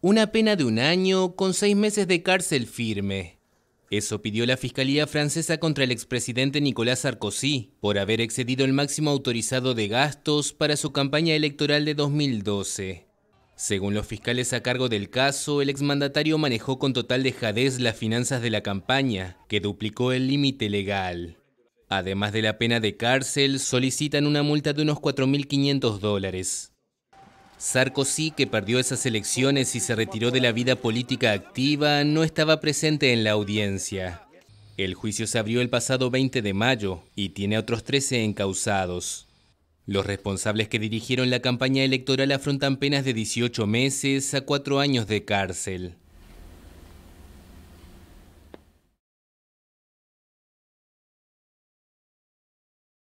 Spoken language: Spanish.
Una pena de un año con seis meses de cárcel firme. Eso pidió la Fiscalía francesa contra el expresidente Nicolás Sarkozy por haber excedido el máximo autorizado de gastos para su campaña electoral de 2012. Según los fiscales a cargo del caso, el exmandatario manejó con total dejadez las finanzas de la campaña, que duplicó el límite legal. Además de la pena de cárcel, solicitan una multa de unos 4.500 dólares. Sarkozy, que perdió esas elecciones y se retiró de la vida política activa, no estaba presente en la audiencia. El juicio se abrió el pasado 20 de mayo y tiene otros 13 encausados. Los responsables que dirigieron la campaña electoral afrontan penas de 18 meses a 4 años de cárcel.